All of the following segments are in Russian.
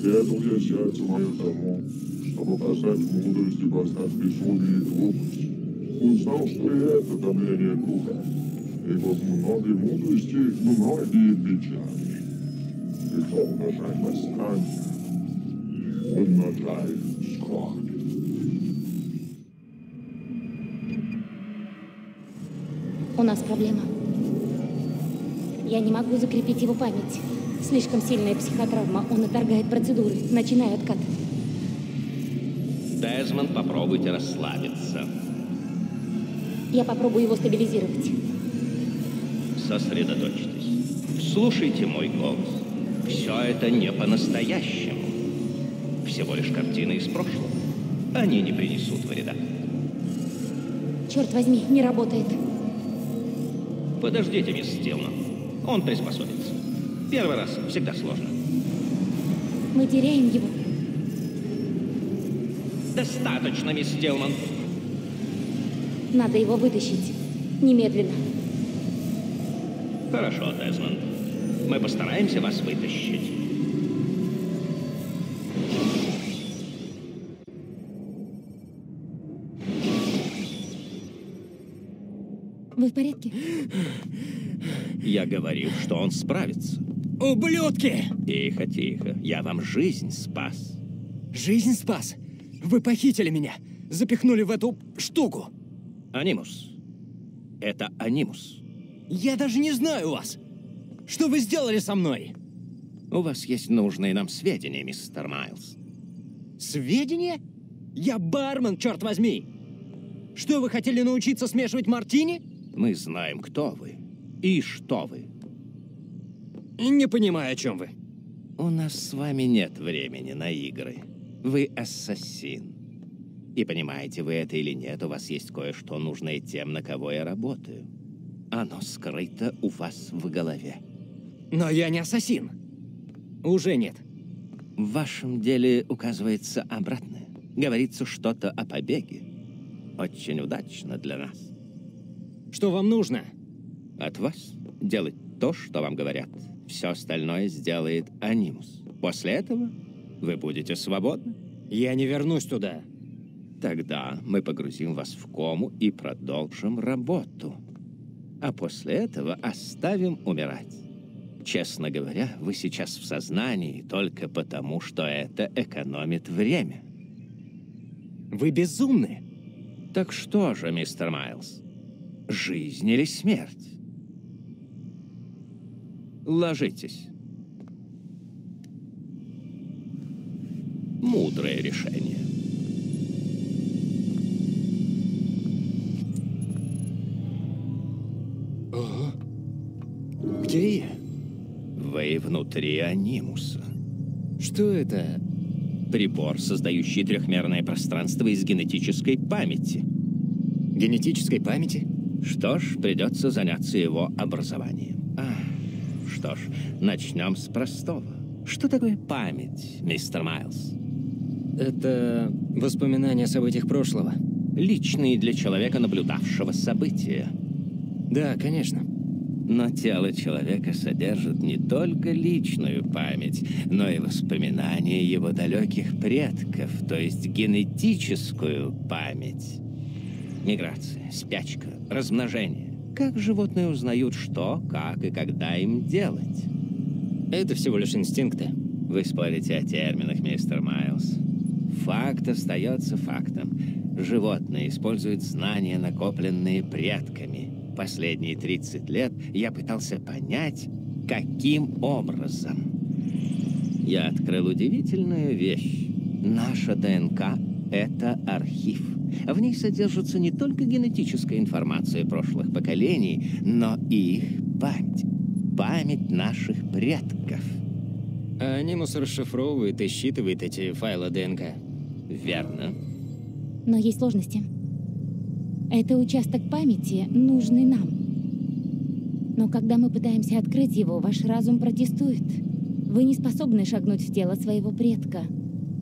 прятал я сердце мое тому, чтобы познать мудрость и познать безумие и глупость. Узнал, что и это томление духа, ибо в многой мудрости многие печали. И кто умножает восстание, умножает скорби. У нас проблема. Я не могу закрепить его память. Слишком сильная психотравма. Он отторгает процедуры. Начинаю откат. Дезмонд, попробуйте расслабиться. Я попробую его стабилизировать. Сосредоточьтесь. Слушайте мой голос. Все это не по-настоящему. Всего лишь картины из прошлого. Они не принесут вреда. Черт возьми, не работает. Подождите, мисс Стилман. Он приспособится. Первый раз всегда сложно. Мы теряем его. Достаточно, мисс Стилман. Надо его вытащить. Немедленно. Хорошо, Дезмонд. Мы постараемся вас вытащить. Вы в порядке? Я говорил, что он справится. Ублюдки! Тихо, тихо. Я вам жизнь спас. Жизнь спас. Вы похитили меня. Запихнули в эту штуку. Анимус. Это Анимус. Я даже не знаю вас. Что вы сделали со мной? У вас есть нужные нам сведения, мистер Майлз. Сведения? Я бармен, черт возьми! Что, вы хотели научиться смешивать мартини? Мы знаем, кто вы и что вы. Не понимаю, о чем вы. У нас с вами нет времени на игры. Вы ассасин. И понимаете вы это или нет, у вас есть кое-что нужное тем, на кого я работаю. Оно скрыто у вас в голове. Но я не ассасин. Уже нет. В вашем деле указывается обратное. Говорится что-то о побеге. Очень удачно для нас. Что вам нужно? От вас делать то, что вам говорят. Все остальное сделает Анимус. После этого вы будете свободны. Я не вернусь туда. Тогда мы погрузим вас в кому и продолжим работу. А после этого оставим умирать. Честно говоря, вы сейчас в сознании только потому, что это экономит время. Вы безумны. Так что же, мистер Майлз, жизнь или смерть? Ложитесь. Мудрое решение. Ого. Где я? Вы внутри анимуса. Что это? Прибор, создающий трехмерное пространство из генетической памяти. Генетической памяти? Что ж, придется заняться его образованием. Что ж, начнем с простого. Что такое память, мистер Майлз? Это воспоминания о событиях прошлого. Личные для человека, наблюдавшего события. Да, конечно. Но тело человека содержит не только личную память, но и воспоминания его далеких предков, то есть генетическую память. Миграция, спячка, размножение. Как животные узнают, что, как и когда им делать? Это всего лишь инстинкты. Вы спорите о терминах, мистер Майлз. Факт остается фактом. Животные используют знания, накопленные предками. Последние 30 лет я пытался понять, каким образом. Я открыл удивительную вещь. Наша ДНК — это архив. В ней содержится не только генетическая информация прошлых поколений, но и их память. Память наших предков. А Анимус расшифровывает и считывает эти файлы ДНК. Верно. Но есть сложности. Это участок памяти, нужный нам. Но когда мы пытаемся открыть его, ваш разум протестует. Вы не способны шагнуть в тело своего предка.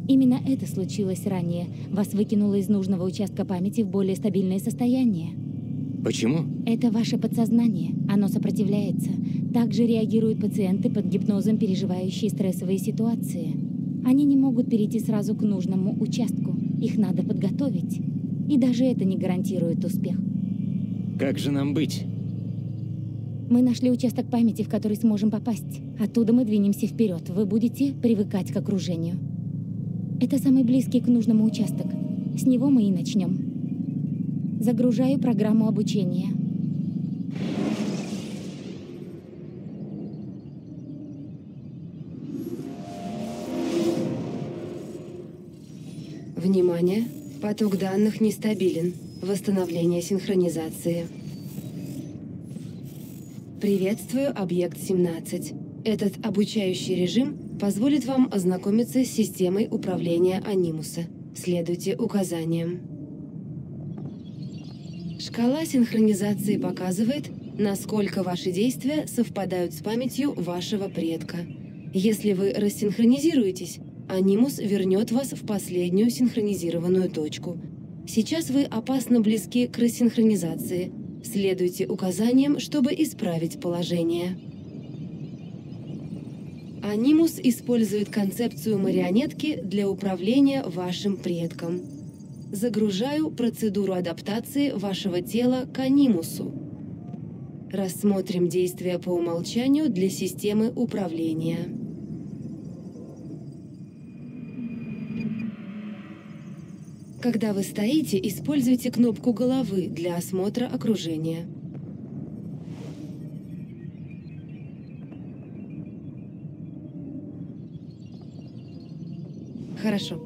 Именно это случилось ранее. Вас выкинуло из нужного участка памяти в более стабильное состояние. Почему? Это ваше подсознание. Оно сопротивляется. Также реагируют пациенты под гипнозом, переживающие стрессовые ситуации. Они не могут перейти сразу к нужному участку. Их надо подготовить. И даже это не гарантирует успех. Как же нам быть? Мы нашли участок памяти, в который сможем попасть. Оттуда мы двинемся вперед. Вы будете привыкать к окружению. Это самый близкий к нужному участок. С него мы и начнем. Загружаю программу обучения. Внимание! Поток данных нестабилен. Восстановление синхронизации. Приветствую, объект 17. Этот обучающий режим позволит вам ознакомиться с системой управления Анимуса. Следуйте указаниям. Шкала синхронизации показывает, насколько ваши действия совпадают с памятью вашего предка. Если вы рассинхронизируетесь, Анимус вернет вас в последнюю синхронизированную точку. Сейчас вы опасно близки к рассинхронизации. Следуйте указаниям, чтобы исправить положение. Анимус использует концепцию марионетки для управления вашим предком. Загружаю процедуру адаптации вашего тела к анимусу. Рассмотрим действия по умолчанию для системы управления. Когда вы стоите, используйте кнопку головы для осмотра окружения. Хорошо.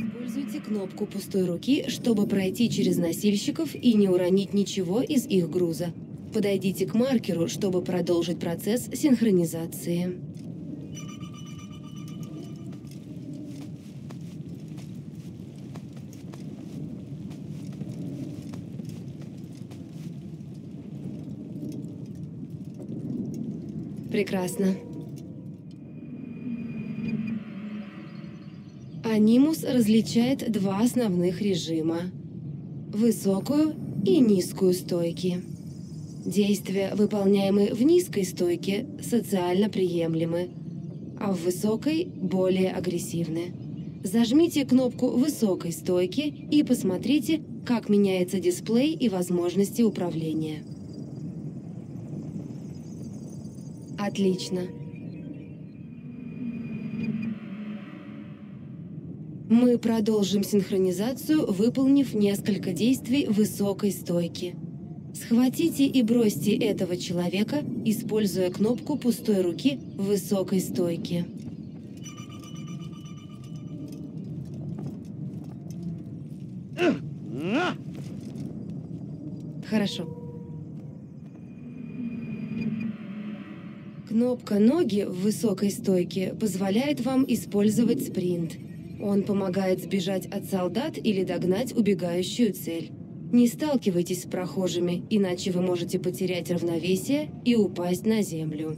Используйте кнопку пустой руки, чтобы пройти через носильщиков и не уронить ничего из их груза. Подойдите к маркеру, чтобы продолжить процесс синхронизации. Прекрасно. Анимус различает два основных режима. Высокую и низкую стойки. Действия, выполняемые в низкой стойке, социально приемлемы, а в высокой – более агрессивны. Зажмите кнопку высокой стойки и посмотрите, как меняется дисплей и возможности управления. Отлично. Мы продолжим синхронизацию, выполнив несколько действий высокой стойки. Схватите и бросьте этого человека, используя кнопку пустой руки в высокой стойке. Хорошо. Кнопка «Ноги» в высокой стойке позволяет вам использовать спринт. Он помогает сбежать от солдат или догнать убегающую цель. Не сталкивайтесь с прохожими, иначе вы можете потерять равновесие и упасть на землю.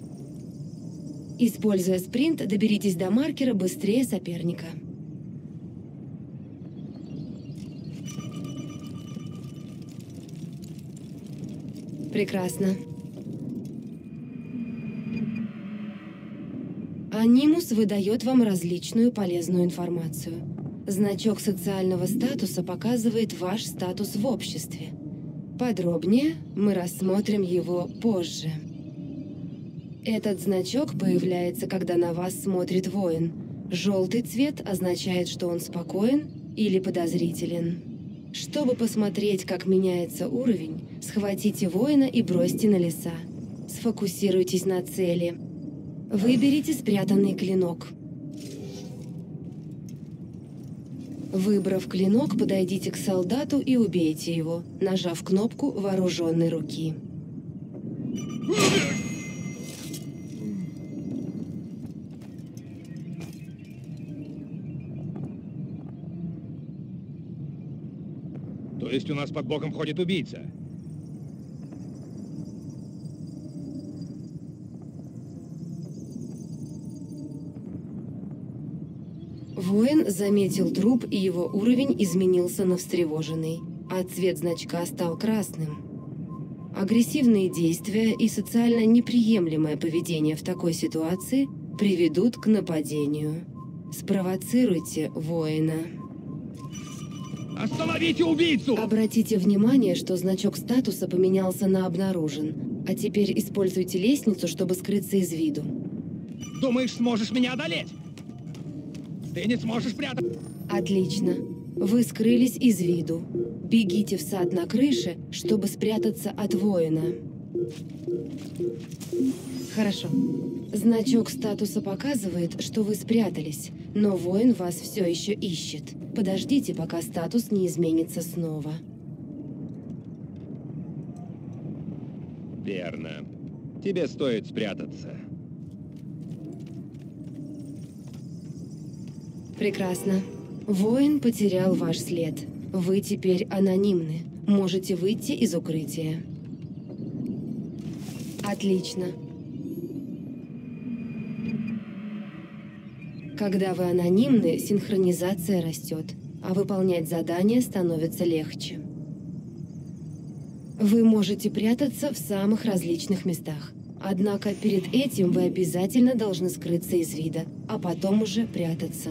Используя спринт, доберитесь до маркера быстрее соперника. Прекрасно. Анимус выдает вам различную полезную информацию. Значок социального статуса показывает ваш статус в обществе. Подробнее мы рассмотрим его позже. Этот значок появляется, когда на вас смотрит воин. Желтый цвет означает, что он спокоен или подозрителен. Чтобы посмотреть, как меняется уровень, схватите воина и бросьте на леса. Сфокусируйтесь на цели – Выберите спрятанный клинок. Выбрав клинок, подойдите к солдату и убейте его, нажав кнопку вооруженной руки. То есть у нас под боком ходит убийца? Воин заметил труп, и его уровень изменился на встревоженный, а цвет значка стал красным. Агрессивные действия и социально неприемлемое поведение в такой ситуации приведут к нападению. Спровоцируйте воина. Остановите убийцу! Обратите внимание, что значок статуса поменялся на «обнаружен». А теперь используйте лестницу, чтобы скрыться из виду. Думаешь, сможешь меня одолеть? Ты не сможешь прятаться. Отлично. Вы скрылись из виду. Бегите в сад на крыше, чтобы спрятаться от воина. Хорошо. Значок статуса показывает, что вы спрятались, но воин вас все еще ищет. Подождите, пока статус не изменится снова. Верно. Тебе стоит спрятаться. Прекрасно. Воин потерял ваш след. Вы теперь анонимны. Можете выйти из укрытия. Отлично. Когда вы анонимны, синхронизация растет, а выполнять задания становится легче. Вы можете прятаться в самых различных местах. Однако перед этим вы обязательно должны скрыться из вида, а потом уже прятаться.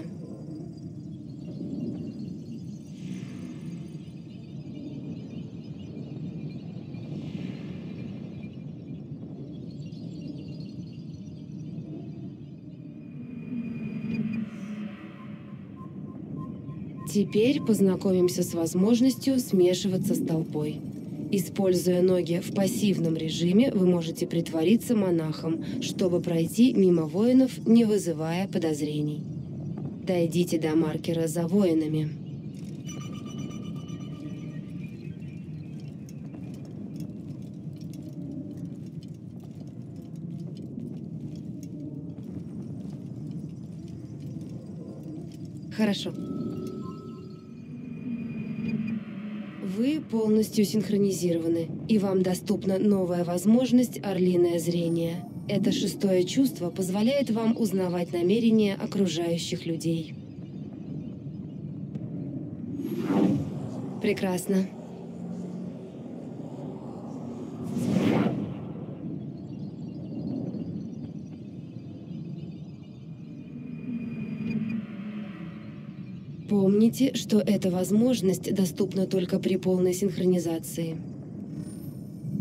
Теперь познакомимся с возможностью смешиваться с толпой. Используя ноги в пассивном режиме, вы можете притвориться монахом, чтобы пройти мимо воинов, не вызывая подозрений. Дойдите до маркера за воинами. Хорошо. Вы полностью синхронизированы, и вам доступна новая возможность «Орлиное зрение». Это шестое чувство позволяет вам узнавать намерения окружающих людей. Прекрасно. Помните, что эта возможность доступна только при полной синхронизации.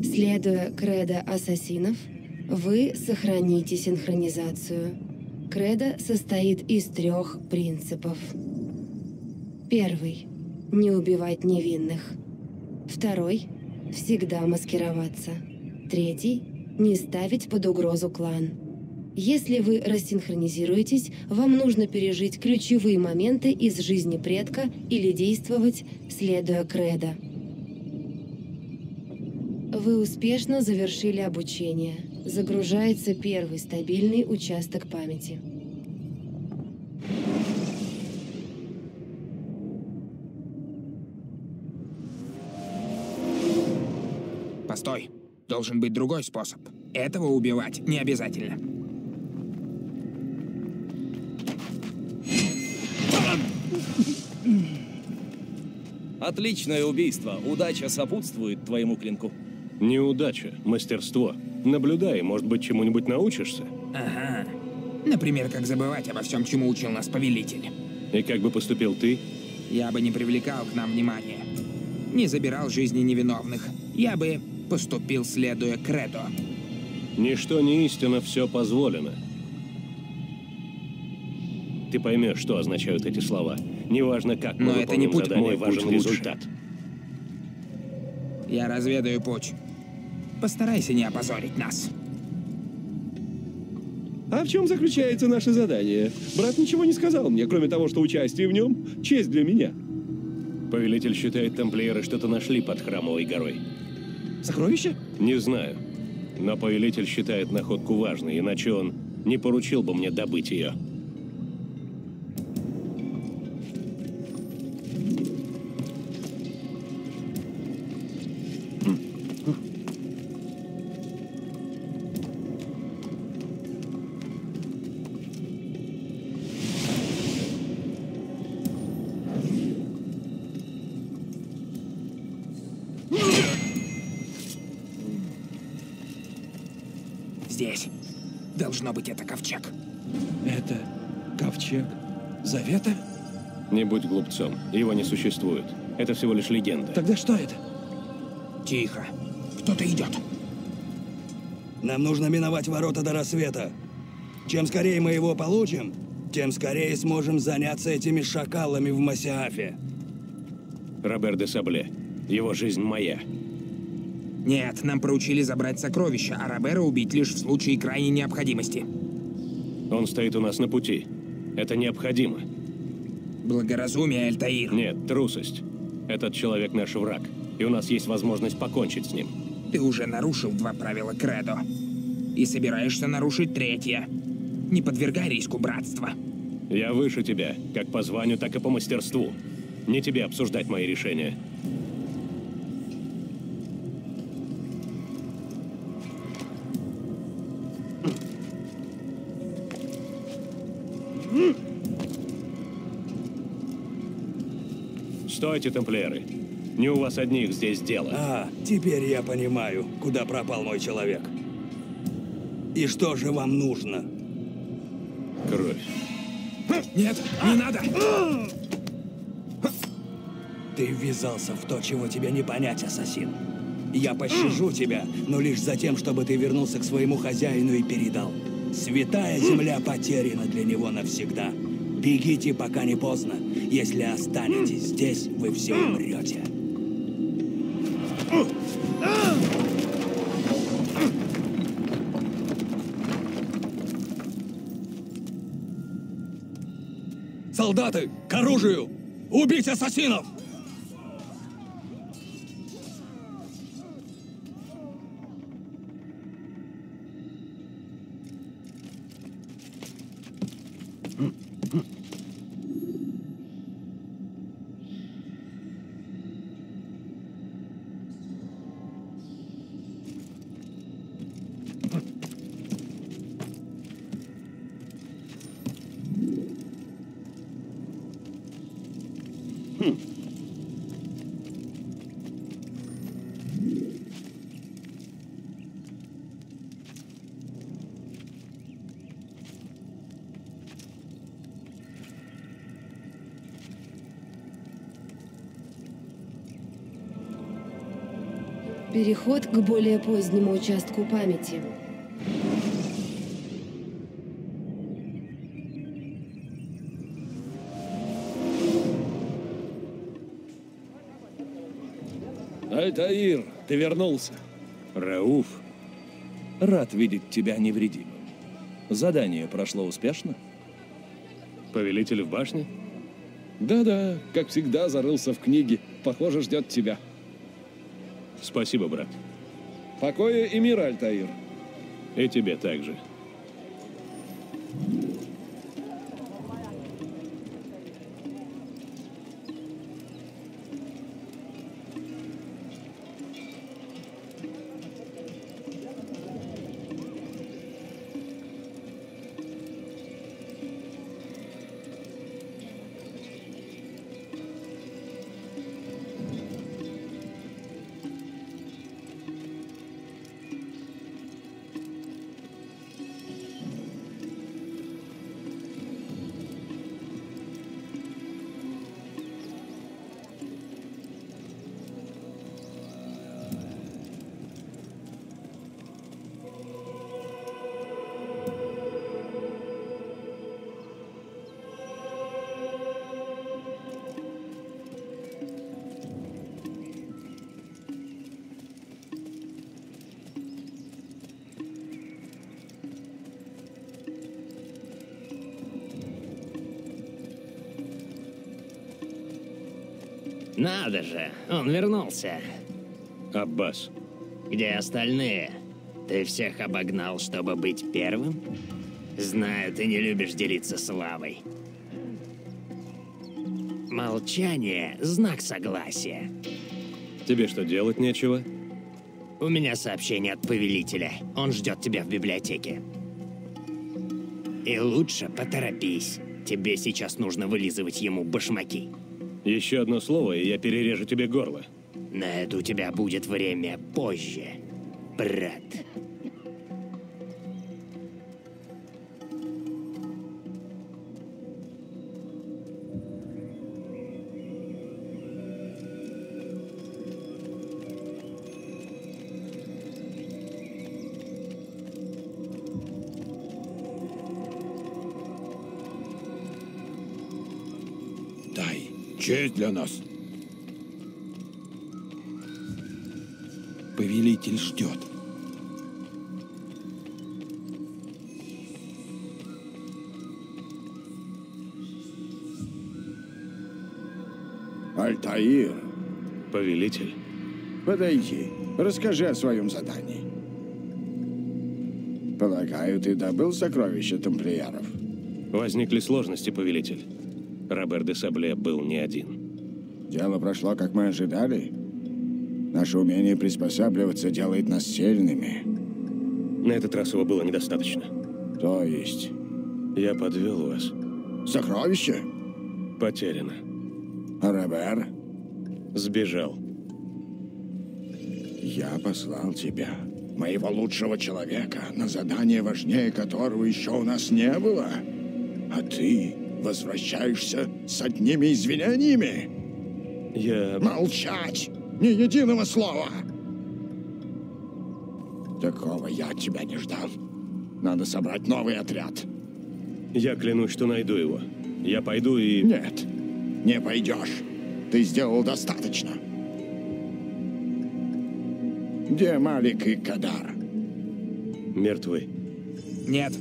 Следуя кредо ассасинов, вы сохраните синхронизацию. Кредо состоит из трех принципов. Первый – не убивать невинных. Второй – всегда маскироваться. Третий – не ставить под угрозу клан. Если вы рассинхронизируетесь, вам нужно пережить ключевые моменты из жизни предка или действовать, следуя кредо. Вы успешно завершили обучение. Загружается первый стабильный участок памяти. Постой. Должен быть другой способ. Этого убивать не обязательно. Отличное убийство. Удача сопутствует твоему клинку. Неудача, мастерство. Наблюдай, может быть, чему-нибудь научишься. Ага. Например, как забывать обо всем, чему учил нас повелитель. И как бы поступил ты? Я бы не привлекал к нам внимания. Не забирал жизни невиновных. Я бы поступил, следуя кредо. Ничто не истина, все позволено. Ты поймешь, что означают эти слова. Неважно, как мы Но это не путь, задание, мой важен путь лучше. результат. Я разведаю путь. Постарайся не опозорить нас. А в чем заключается наше задание? Брат ничего не сказал мне, кроме того, что участие в нем — честь для меня. Повелитель считает, тамплиеры что-то нашли под храмовой горой. Сокровище? Не знаю. Но повелитель считает находку важной, иначе он не поручил бы мне добыть ее. Это ковчег. Это ковчег Завета? Не будь глупцом. Его не существует. Это всего лишь легенда. Тогда что это? Тихо. Кто-то идет. Нам нужно миновать ворота до рассвета. Чем скорее мы его получим, тем скорее сможем заняться этими шакалами в Масиафе. Робер де Сабле. Его жизнь моя. Нет, нам поручили забрать сокровища, а Робера убить лишь в случае крайней необходимости. Он стоит у нас на пути. Это необходимо. Благоразумие, Альтаир. Нет, трусость. Этот человек наш враг, и у нас есть возможность покончить с ним. Ты уже нарушил два правила Кредо. И собираешься нарушить третье. Не подвергай риску братства. Я выше тебя, как по званию, так и по мастерству. Не тебе обсуждать мои решения. Стойте, тамплиеры. Не у вас одних здесь дело. А, теперь я понимаю, куда пропал мой человек. И что же вам нужно? Кровь. Нет, не надо! Ты ввязался в то, чего тебе не понять, ассасин. Я пощажу тебя, но лишь за тем, чтобы ты вернулся к своему хозяину и передал. Святая земля потеряна для него навсегда. Бегите, пока не поздно. Если останетесь здесь, вы все умрете. Солдаты, к оружию! Убить ассасинов! Переход к более позднему участку памяти. Альтаир, ты вернулся. Рауф. Рад видеть тебя невредимым. Задание прошло успешно? Повелитель в башне? Да-да, как всегда, зарылся в книге. Похоже, ждет тебя. Спасибо, брат. Покоя и мира, Альтаир. И тебе также. Надо же, он вернулся. Аббас. Где остальные? Ты всех обогнал, чтобы быть первым? Знаю, ты не любишь делиться славой. Молчание — знак согласия. Тебе что, делать нечего? У меня сообщение от повелителя. Он ждет тебя в библиотеке. И лучше поторопись. Тебе сейчас нужно вылизывать ему башмаки. Еще одно слово, и я перережу тебе горло. На это у тебя будет время позже, брат. Для нас. Повелитель ждет. Альтаир, Повелитель. подойди. Расскажи о своем задании. Полагаю, ты добыл сокровища тамплиеров? Возникли сложности, повелитель. Робер де Сабле был не один. Дело прошло, как мы ожидали. Наше умение приспосабливаться делает нас сильными. На этот раз его было недостаточно. То есть? Я подвел вас. Сокровище? Потеряно. Робер? Сбежал. Я послал тебя, моего лучшего человека, на задание важнее которого еще у нас не было. А ты возвращаешься с одними извинениями? Я... Молчать! Ни единого слова! Такого я от тебя не ждал. Надо собрать новый отряд. Я клянусь, что найду его. Я пойду и... Нет, не пойдешь. Ты сделал достаточно. Где Малик и Кадар? Мертвы. Нет.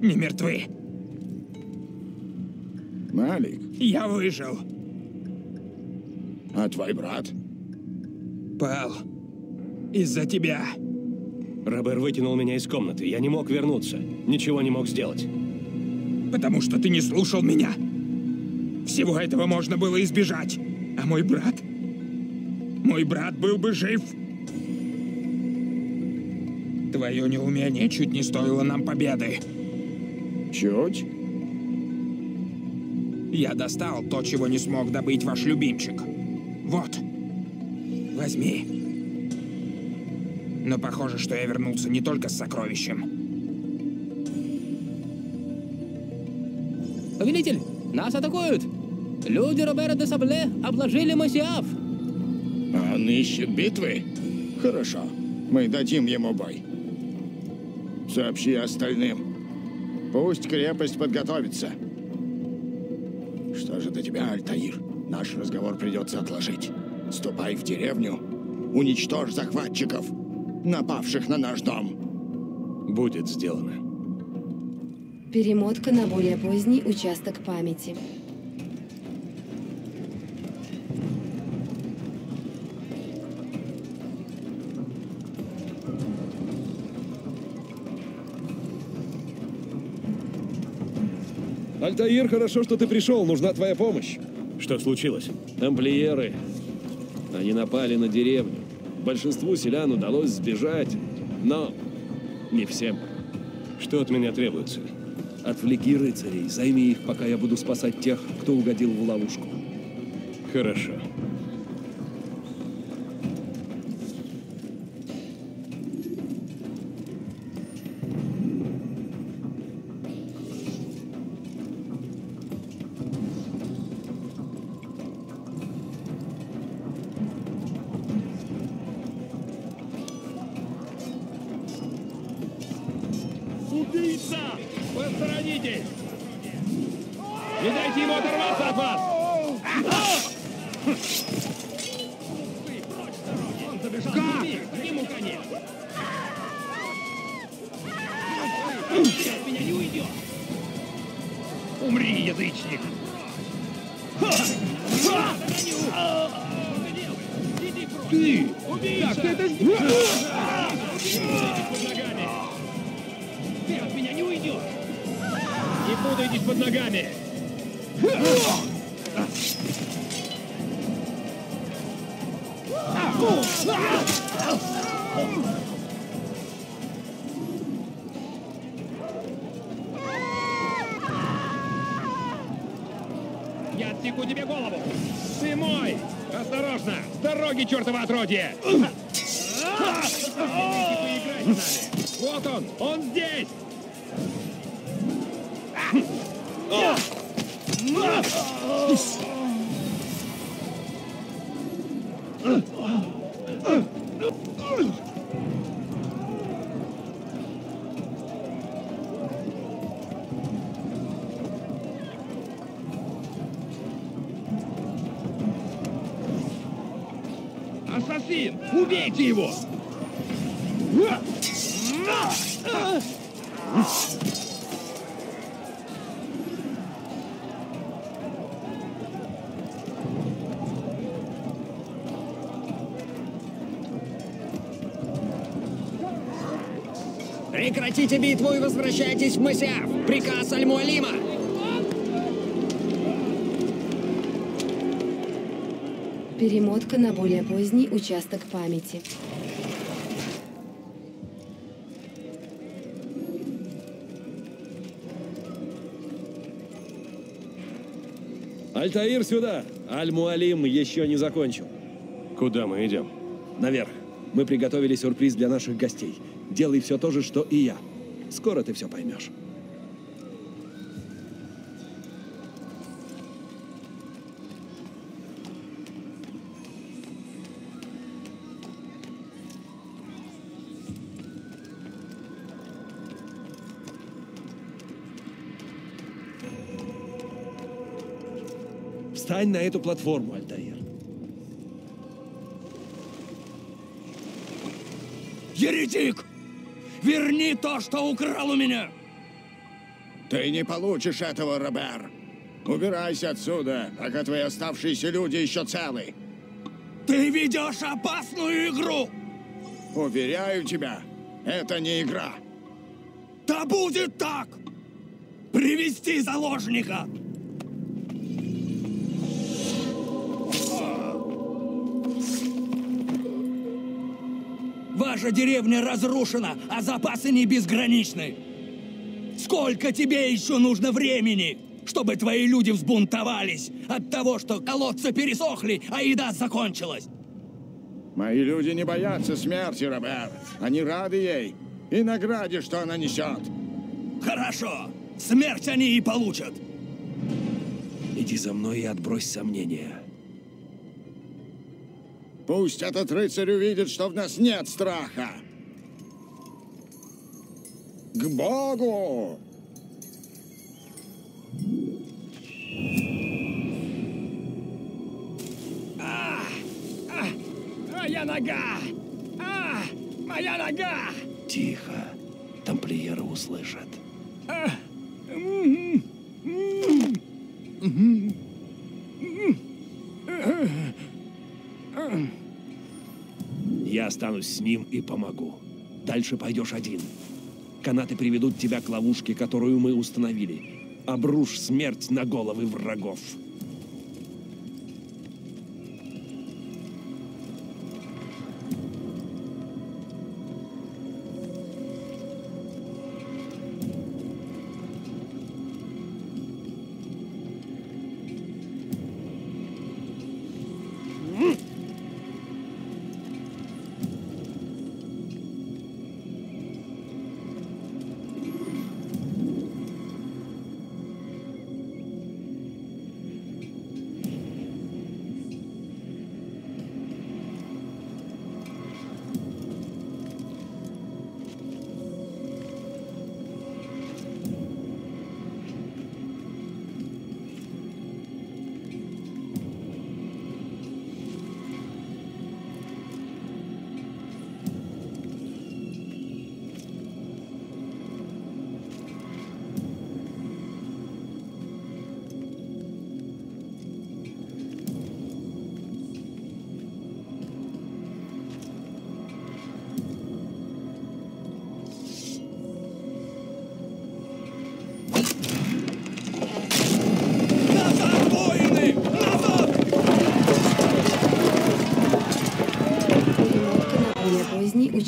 Не мертвы. Малик, Я выжил. А твой брат? Пал. Из-за тебя. Робер вытянул меня из комнаты. Я не мог вернуться. Ничего не мог сделать. Потому что ты не слушал меня. Всего этого можно было избежать. А мой брат? Мой брат был бы жив. Твое неумение чуть не стоило нам победы. Чуть? Я достал то, чего не смог добыть ваш любимчик. Возьми. Но похоже, что я вернулся не только с сокровищем. Повелитель, нас атакуют! Люди Робера де Сабле обложили Масиаф! Он ищет битвы? Хорошо, мы дадим ему бой. Сообщи остальным. Пусть крепость подготовится. Что же до тебя, Альтаир? Наш разговор придется отложить. Ступай в деревню, уничтожь захватчиков, напавших на наш дом. Будет сделано. Перемотка на более поздний участок памяти. Альтаир, хорошо, что ты пришел. Нужна твоя помощь. Что случилось? Тамплиеры. Они напали на деревню. Большинству селян удалось сбежать, но не всем. Что от меня требуется? Отвлеки рыцарей, займи их, пока я буду спасать тех, кто угодил в ловушку. Хорошо. Язычник! Ты! Как ты это сделал? Ты от меня не уйдешь! Не путайтесь под ногами! Возвращайтесь в Масяв! Приказ Аль-Муалима! Перемотка на более поздний участок памяти. Альтаир сюда! Аль-Муалим еще не закончил. Куда мы идем? Наверх. Мы приготовили сюрприз для наших гостей. Делай все то же, что и я. Скоро ты все поймешь. Встань на эту платформу, Альтаир. Еретик! Верни то, что украл у меня! Ты не получишь этого, Робер. Убирайся отсюда, пока твои оставшиеся люди еще целы. Ты ведешь опасную игру! Уверяю тебя, это не игра. Да будет так! Привести заложника! Ваша деревня разрушена, а запасы не безграничны. Сколько тебе еще нужно времени, чтобы твои люди взбунтовались от того, что колодцы пересохли, а еда закончилась? Мои люди не боятся смерти, Робер. Они рады ей и награде, что она несет. Хорошо. Смерть они и получат. Иди за мной и отбрось сомнения. Пусть этот рыцарь увидит, что в нас нет страха. К Богу! А, а, моя нога! А, моя нога! Тихо. Тамплиеры услышат. А, м, м, м, м. Я останусь с ним и помогу. Дальше пойдешь один. Канаты приведут тебя к ловушке, которую мы установили. Обрушь смерть на головы врагов.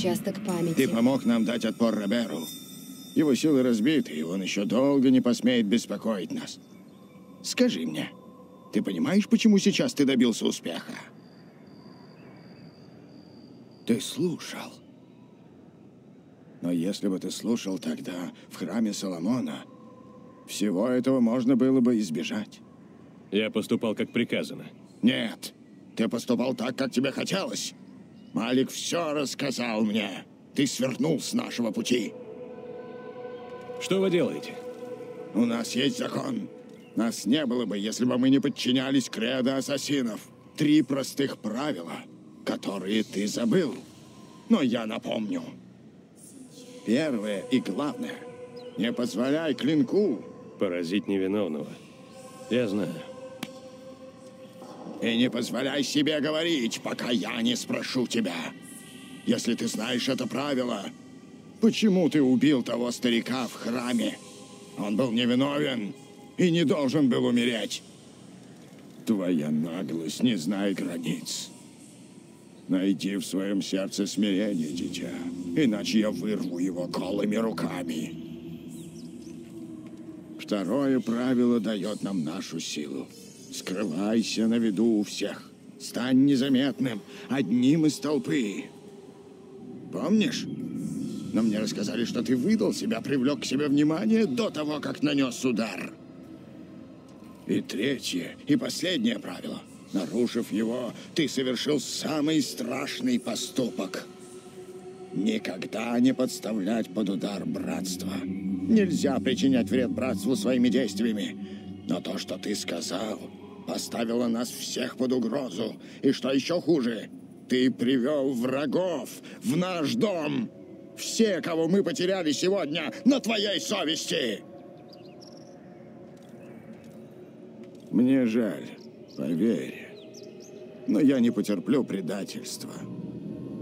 Участок памяти. Ты помог нам дать отпор Роберу. Его силы разбиты, и он еще долго не посмеет беспокоить нас. Скажи мне, ты понимаешь, почему сейчас ты добился успеха? Ты слушал. Но если бы ты слушал тогда в храме Соломона, всего этого можно было бы избежать. Я поступал как приказано. Нет, ты поступал так, как тебе хотелось. Малик все рассказал мне. Ты свернул с нашего пути. Что вы делаете? У нас есть закон. Нас не было бы, если бы мы не подчинялись кредо ассасинов. Три простых правила. которые ты забыл. Но я напомню. Первое и главное. Не позволяй клинку. Поразить невиновного. Я знаю. И не позволяй себе говорить, пока я не спрошу тебя. Если ты знаешь это правило, почему ты убил того старика в храме? Он был невиновен и не должен был умереть. Твоя наглость не знает границ. Найди в своем сердце смирение, дитя, иначе я вырву его голыми руками. Второе правило дает нам нашу силу. Скрывайся на виду у всех. Стань незаметным, одним из толпы. Помнишь? Но мне рассказали, что ты выдал себя, привлек к себе внимание до того, как нанес удар. И третье, и последнее правило. Нарушив его, ты совершил самый страшный поступок. Никогда не подставлять под удар братства. Нельзя причинять вред братству своими действиями. Но то, что ты сказал, поставило нас всех под угрозу. И что еще хуже, ты привел врагов в наш дом. Все, кого мы потеряли сегодня, на твоей совести. Мне жаль, поверь. Но я не потерплю предательства.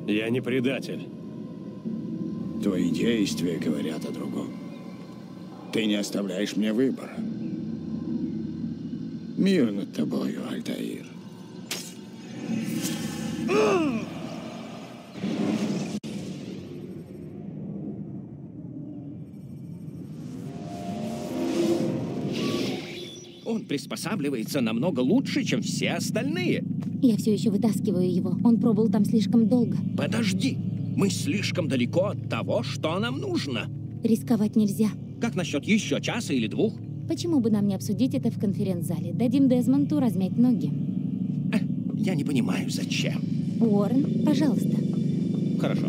Я не предатель. Твои действия говорят о другом. Ты не оставляешь мне выбора. Мир над тобою, Альтаир. Он приспосабливается намного лучше, чем все остальные. Я все еще вытаскиваю его. Он пробыл там слишком долго. Подожди. Мы слишком далеко от того, что нам нужно. Рисковать нельзя. Как насчет еще часа или двух? Почему бы нам не обсудить это в конференц-зале? Дадим Дезмонту размять ноги. Я не понимаю, зачем. Уоррен, пожалуйста. Хорошо.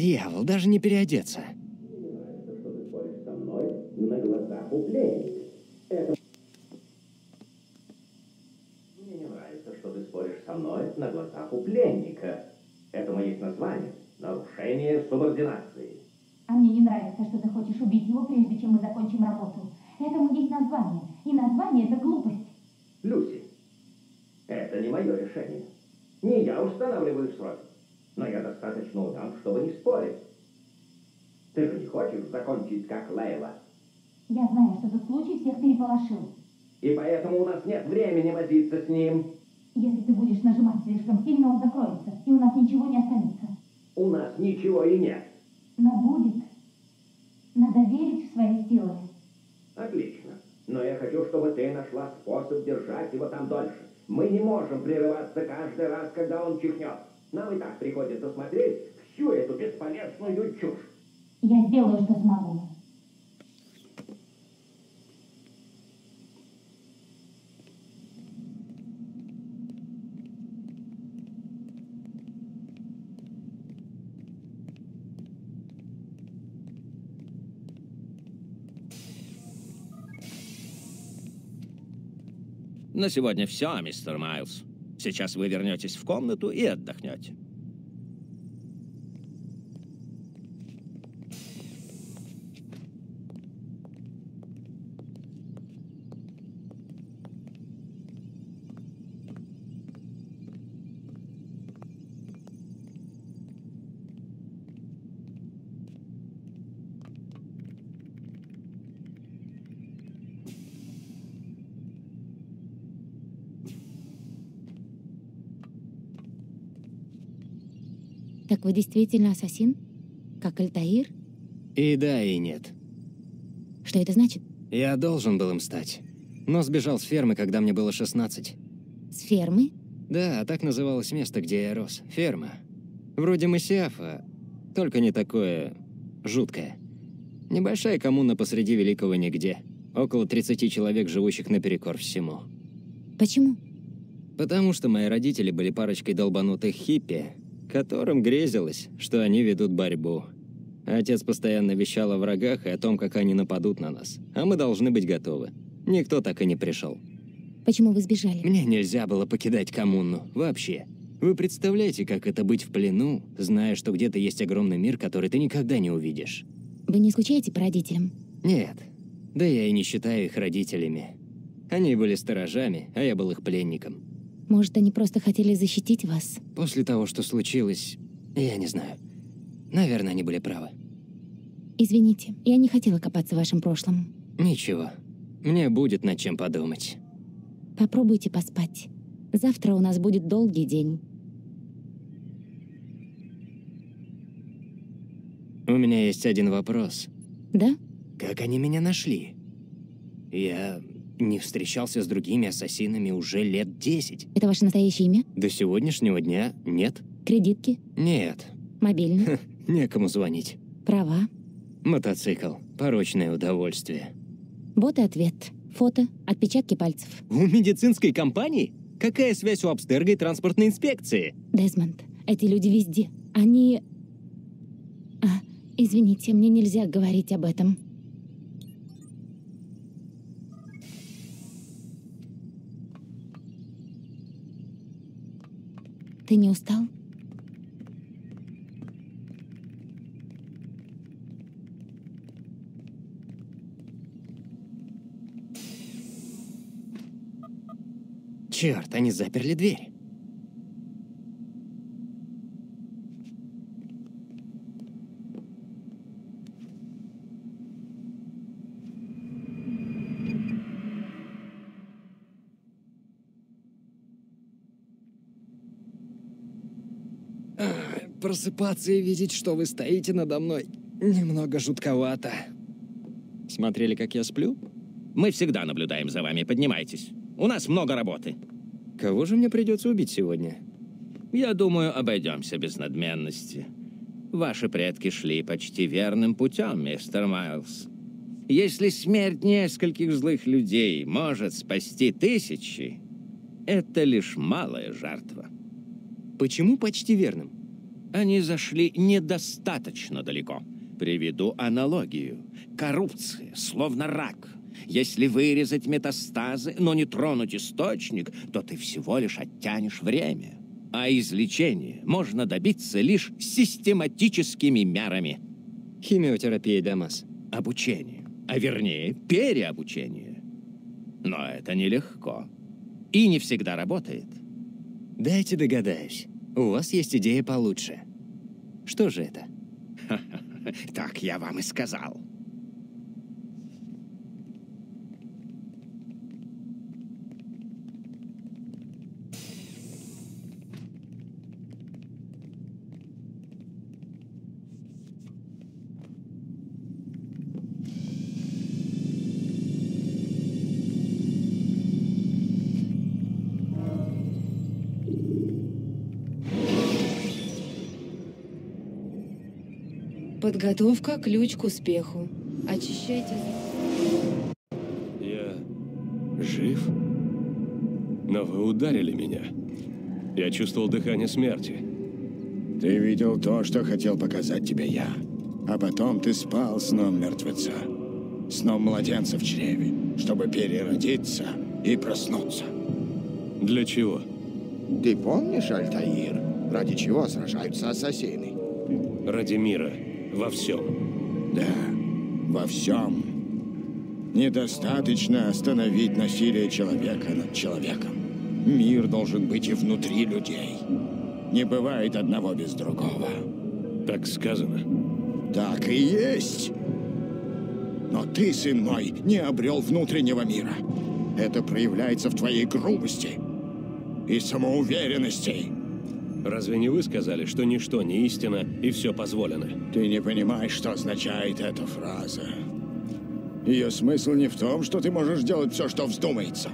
Дьявол, даже не переодеться. на глазах у пленника. Это... Мне не нравится, что ты споришь со мной на глазах у пленника. Этому есть название. Нарушение субординации. А мне не нравится, что ты хочешь убить его, прежде чем мы закончим работу. Этому есть название. И название — это глупость. Люси, это не мое решение. Не я устанавливаю сроки. Достаточно удам, чтобы не спорить. Ты же не хочешь закончить как Лейла? Я знаю, что этот случай всех переполошил. И поэтому у нас нет времени возиться с ним. Если ты будешь нажимать слишком сильно, он закроется, и у нас ничего не останется. У нас ничего и нет. Но будет. Надо верить в свои силы. Отлично. Но я хочу, чтобы ты нашла способ держать его там дольше. Мы не можем прерываться каждый раз, когда он чихнет. Нам и так приходится смотреть всю эту бесполезную чушь. Я сделаю, что смогу. На сегодня все, мистер Майлз. Сейчас вы вернетесь в комнату и отдохнете. Так вы действительно ассасин? Как Альтаир? И да, и нет. Что это значит? Я должен был им стать. Но сбежал с фермы, когда мне было 16. С фермы? Да, так называлось место, где я рос. Ферма. Вроде Масиафа, Только не такое жуткое. Небольшая коммуна посреди великого нигде. Около 30 человек, живущих наперекор всему. Почему? Потому что мои родители были парочкой долбанутых хиппи, которым грезилось, что они ведут борьбу. Отец постоянно вещал о врагах и о том, как они нападут на нас. А мы должны быть готовы. Никто так и не пришел. Почему вы сбежали? Мне нельзя было покидать коммуну. Вообще. Вы представляете, как это быть в плену, зная, что где-то есть огромный мир, который ты никогда не увидишь? Вы не скучаете по родителям? Нет. Да я и не считаю их родителями. Они были сторожами, а я был их пленником. Может, они просто хотели защитить вас? После того, что случилось, я не знаю. Наверное, они были правы. Извините, я не хотела копаться в вашем прошлом. Ничего. Мне будет над чем подумать. Попробуйте поспать. Завтра у нас будет долгий день. У меня есть один вопрос. Да? Как они меня нашли? Я не встречался с другими ассасинами уже лет 10. Это ваше настоящее имя? До сегодняшнего дня нет. Кредитки? Нет. Мобильный? Некому звонить. Права? Мотоцикл. Порочное удовольствие. Вот и ответ. Фото, отпечатки пальцев. У медицинской компании? Какая связь у Абстерга и транспортной инспекции? Дезмонд, эти люди везде. Они... А, извините, мне нельзя говорить об этом. Ты не устал? Черт, они заперли дверь. Просыпаться и видеть, что вы стоите надо мной, немного жутковато. Смотрели, как я сплю? Мы всегда наблюдаем за вами. Поднимайтесь. У нас много работы. Кого же мне придется убить сегодня? Я думаю, обойдемся без надменности. Ваши предки шли почти верным путем, мистер Майлз. Если смерть нескольких злых людей может спасти тысячи, это лишь малая жертва. Почему почти верным? Они зашли недостаточно далеко. Приведу аналогию. Коррупция, словно рак. Если вырезать метастазы, но не тронуть источник, то ты всего лишь оттянешь время. А излечение можно добиться лишь систематическими мерами. Химиотерапия, Дамас. Обучение. А вернее, переобучение. Но это нелегко. И не всегда работает. Дайте догадаюсь. У вас есть идея получше. Что же это? Так я вам и сказал. Подготовка – ключ к успеху. Очищайте... Я жив? Но вы ударили меня. Я чувствовал дыхание смерти. Ты видел то, что хотел показать тебе я. А потом ты спал сном мертвеца. Сном младенца в чреве, чтобы переродиться и проснуться. Для чего? Ты помнишь, Альтаир, ради чего сражаются ассасины? Ради мира. Во всем. Да, во всем. Недостаточно остановить насилие человека над человеком. Мир должен быть и внутри людей. Не бывает одного без другого. Так сказано. Так и есть. Но ты, сын мой, не обрел внутреннего мира. Это проявляется в твоей грубости и самоуверенности. Разве не вы сказали, что ничто не истина и все позволено? Ты не понимаешь, что означает эта фраза. Ее смысл не в том, что ты можешь делать все, что вздумается.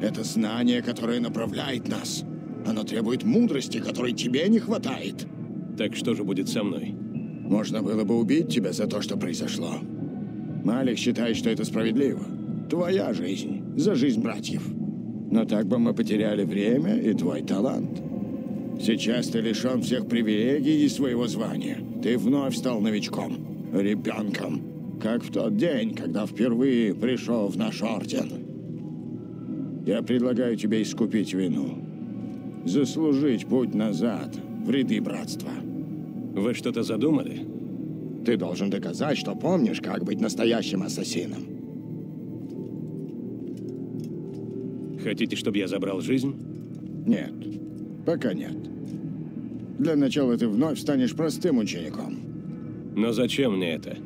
Это знание, которое направляет нас. Оно требует мудрости, которой тебе не хватает. Так что же будет со мной? Можно было бы убить тебя за то, что произошло. Малик считает, что это справедливо. Твоя жизнь за жизнь братьев. Но так бы мы потеряли время и твой талант. Сейчас ты лишен всех привилегий и своего звания. Ты вновь стал новичком, ребенком, как в тот день, когда впервые пришел в наш орден. Я предлагаю тебе искупить вину, заслужить путь назад в ряды братства. Вы что-то задумали? Ты должен доказать, что помнишь, как быть настоящим ассасином. Хотите, чтобы я забрал жизнь? Нет, пока нет. Для начала ты вновь станешь простым учеником. Но зачем мне это?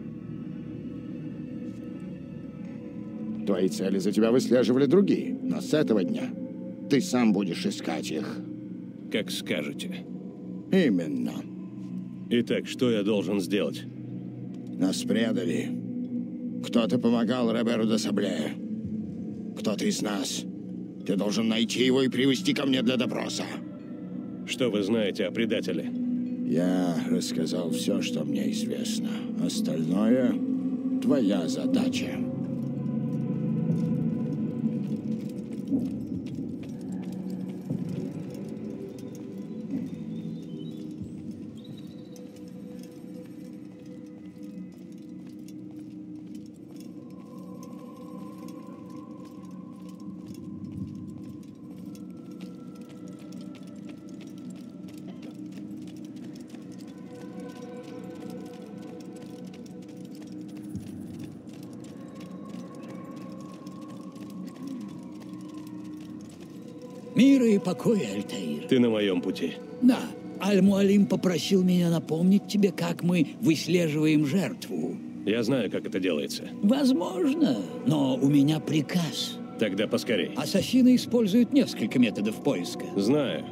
Твои цели за тебя выслеживали другие, но с этого дня ты сам будешь искать их. Как скажете. Именно. Итак, что я должен сделать? Нас предали. Кто-то помогал Роберу де Сабле. Кто-то из нас. Ты должен найти его и привести ко мне для допроса. Что вы знаете о предателе? Я рассказал все, что мне известно. Остальное — твоя задача. Мира и покоя, Альтаир. Ты на моем пути. Да, Аль-Муалим попросил меня напомнить тебе, как мы выслеживаем жертву. Я знаю, как это делается. Возможно, но у меня приказ. Тогда поскорей. Ассасины используют несколько методов поиска. Знаю.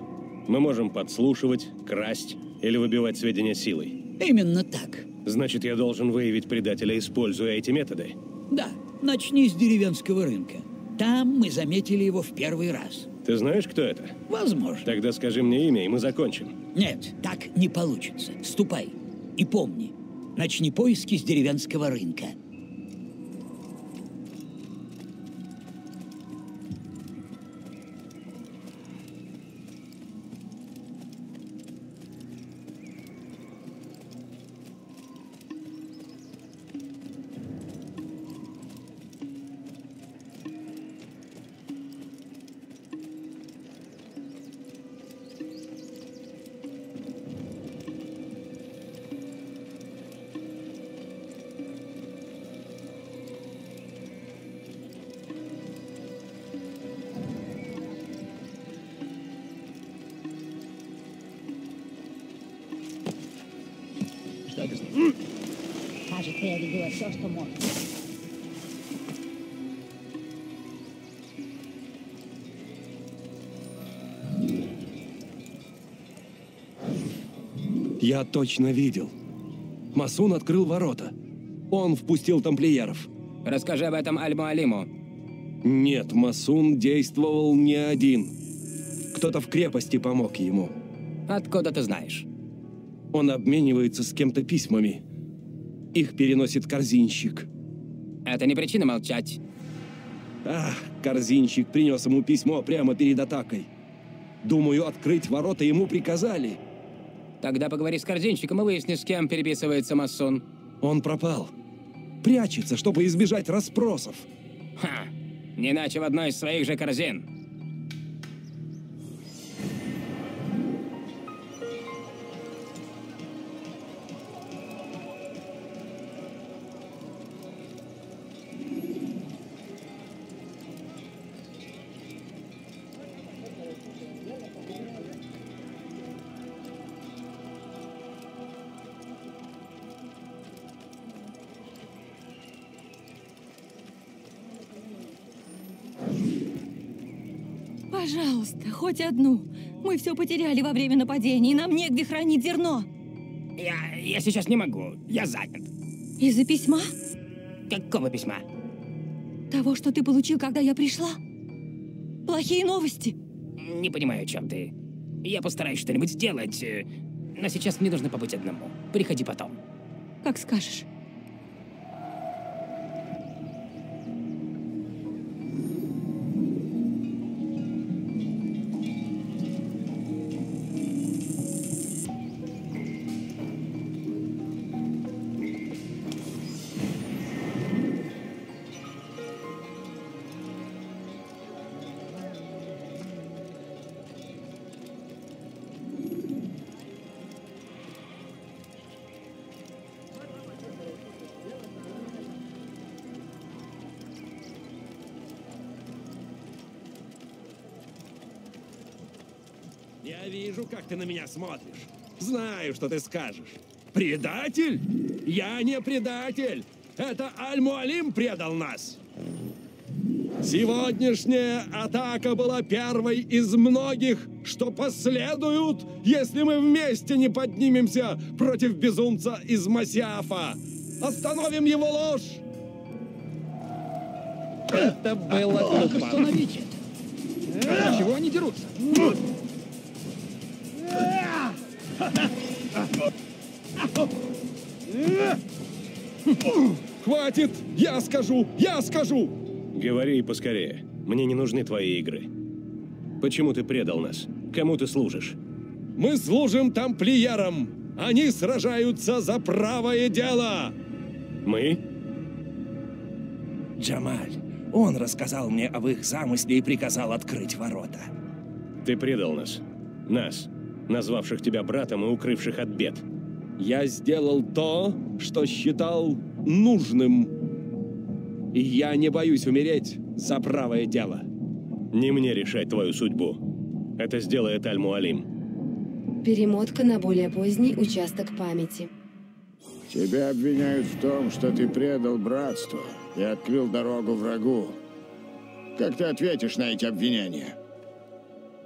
Мы можем подслушивать, красть или выбивать сведения силой. Именно так. Значит, я должен выявить предателя, используя эти методы? Да, начни с деревенского рынка. Там мы заметили его в первый раз. Ты знаешь, кто это? Возможно. Тогда скажи мне имя, и мы закончим. Нет, так не получится. Ступай. И помни, начни поиски с деревенского рынка. Я точно видел. Масун открыл ворота. Он впустил тамплиеров. Расскажи об этом Аль-Муалиму. Нет, Масун действовал не один. Кто-то в крепости помог ему. Откуда ты знаешь? Он обменивается с кем-то письмами. Их переносит корзинщик. Это не причина молчать. Ах, корзинщик принес ему письмо прямо перед атакой. Думаю, открыть ворота ему приказали. Тогда поговори с корзинчиком и выясни, с кем переписывается масон. Он пропал. Прячется, чтобы избежать расспросов. Ха! Не иначе в одной из своих же корзин. Хоть одну. Мы все потеряли во время нападения, и нам негде хранить зерно. Я, я сейчас не могу. Я занят. Из-за письма? Какого письма? Того, что ты получил, когда я пришла? Плохие новости. Не понимаю, о чем ты. Я постараюсь что-нибудь сделать. э, Но сейчас мне нужно побыть одному. Приходи потом. Как скажешь. Ты на меня смотришь. Знаю, что ты скажешь. Предатель? Я не предатель. Это Аль-Муалим предал нас. Сегодняшняя атака была первой из многих, что последуют, если мы вместе не поднимемся против безумца из Масиафа. Остановим его ложь! Это было глупо. Остановите! Чего они дерутся? Хватит! Я скажу! Я скажу! Говори и поскорее. Мне не нужны твои игры. Почему ты предал нас? Кому ты служишь? Мы служим тамплиерам! Они сражаются за правое дело! Мы? Джамаль, он рассказал мне об их замысле и приказал открыть ворота. Ты предал нас. Нас, назвавших тебя братом и укрывших от бед. Я сделал то, что считал нужным. И я не боюсь умереть за правое дело. Не мне решать твою судьбу. Это сделает Аль-Муалим. Перемотка на более поздний участок памяти. Тебя обвиняют в том, что ты предал братство и открыл дорогу врагу. Как ты ответишь на эти обвинения?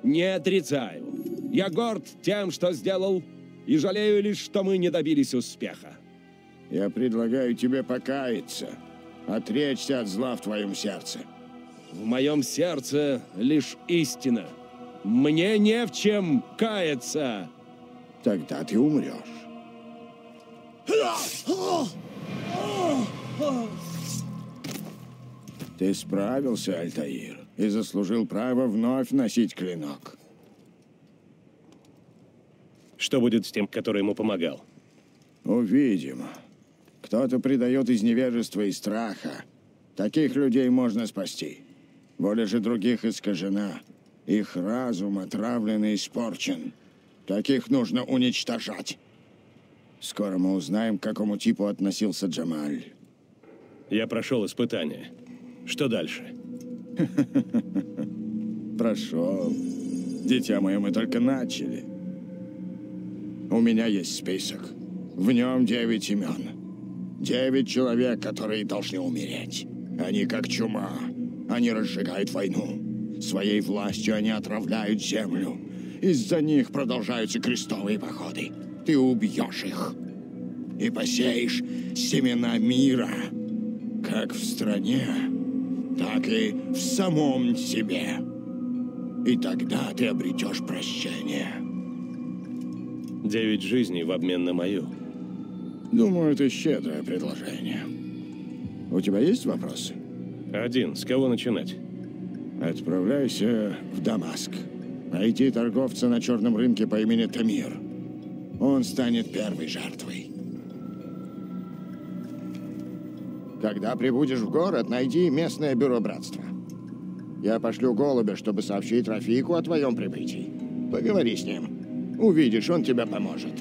Не отрицаю. Я горд тем, что сделал, и жалею лишь, что мы не добились успеха. Я предлагаю тебе покаяться, отречься от зла в твоем сердце. В моем сердце лишь истина. Мне не в чем каяться. Тогда ты умрешь. Ты справился, Альтаир, и заслужил право вновь носить клинок. Что будет с тем, который ему помогал? Увидим. Кто-то предает из невежества и страха. Таких людей можно спасти. Воля же других искажена. Их разум отравлен и испорчен. Таких нужно уничтожать. Скоро мы узнаем, к какому типу относился Джамаль. Я прошел испытание. Что дальше? Прошел. Дитя мое, мы только начали. У меня есть список. В нем девять имен. Девять человек, которые должны умереть. Они как чума. Они разжигают войну. Своей властью они отравляют землю. Из-за них продолжаются крестовые походы. Ты убьешь их. И посеешь семена мира. Как в стране, так и в самом себе. И тогда ты обретешь прощение. Девять жизней в обмен на мою. Думаю, это щедрое предложение. У тебя есть вопросы? Один. С кого начинать? Отправляйся в Дамаск. Найди торговца на черном рынке по имени Тамир. Он станет первой жертвой. Когда прибудешь в город, найди местное бюро братства. Я пошлю голубя, чтобы сообщить Рафику о твоем прибытии. Поговори с ним. Увидишь, он тебе поможет.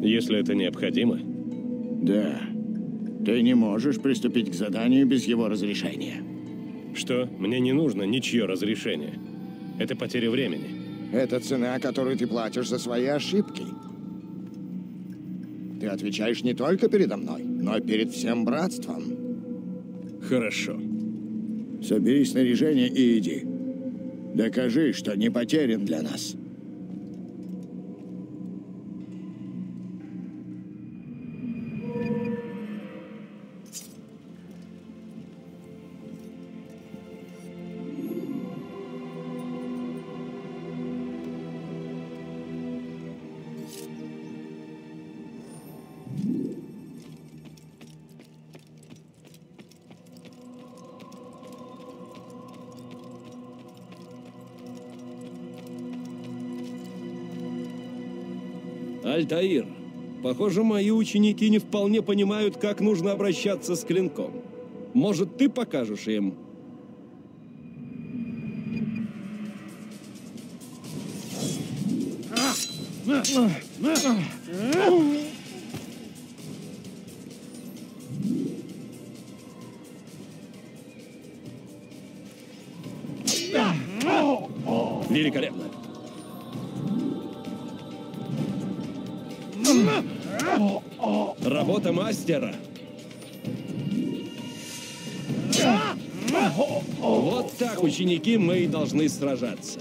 Если это необходимо? Да. Ты не можешь приступить к заданию без его разрешения. Что? Мне не нужно ничье разрешение. Это потеря времени. Это цена, которую ты платишь за свои ошибки. Ты отвечаешь не только передо мной, но и перед всем братством. Хорошо. Собери снаряжение и иди. Докажи, что не потерян для нас. Альтаир, похоже, мои ученики не вполне понимают, как нужно обращаться с клинком. Может, ты покажешь им? Великолепно. Работа мастера. Вот так, ученики, мы и должны сражаться.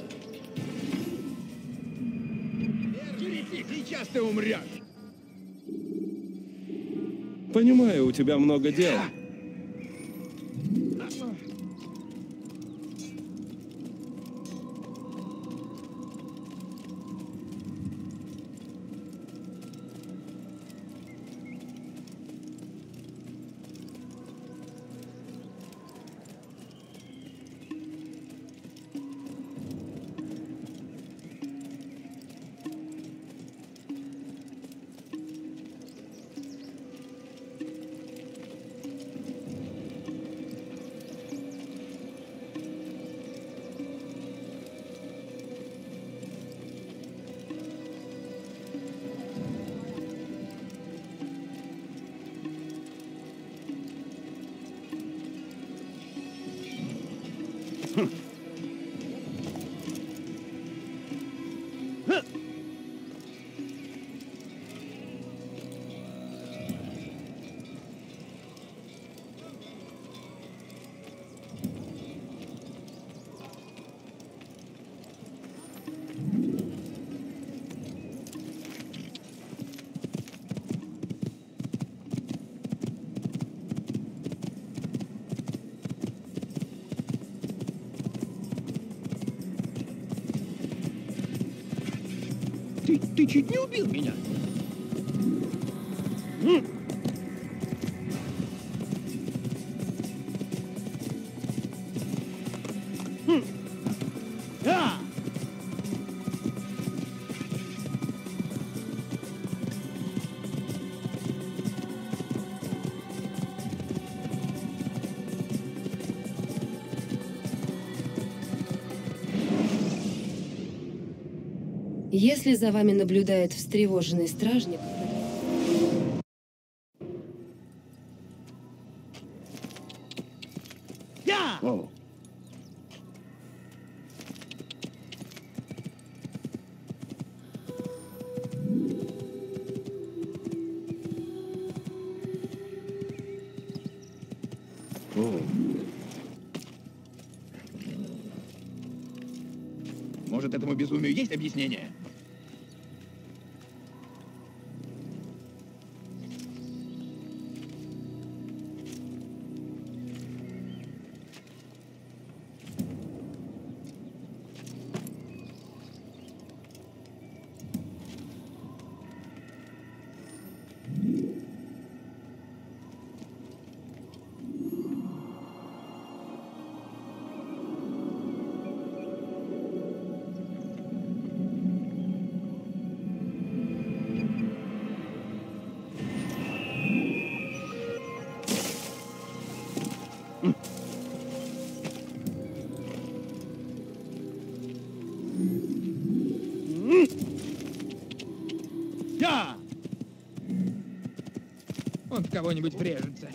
Сейчас ты умрешь. Понимаю, у тебя много дел. Чуть не убил меня. Если за вами наблюдает встревоженный стражник, Я! Может, этому безумию есть объяснение? Кого-нибудь врежется.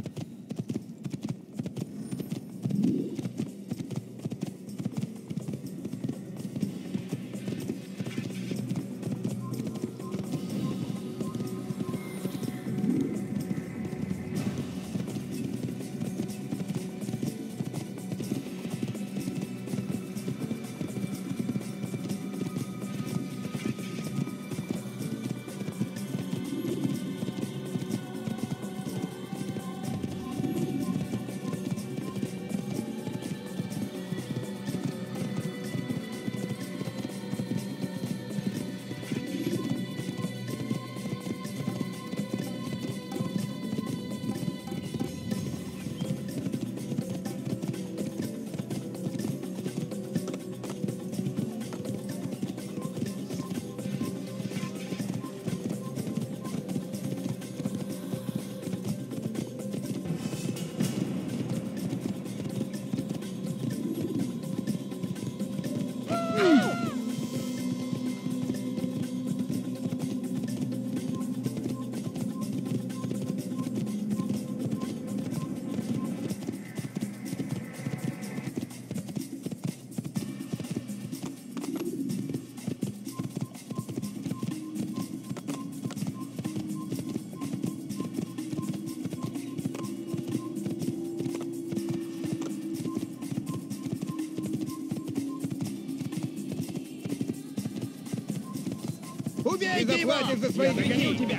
Заплатишь за свои грехи! тебя!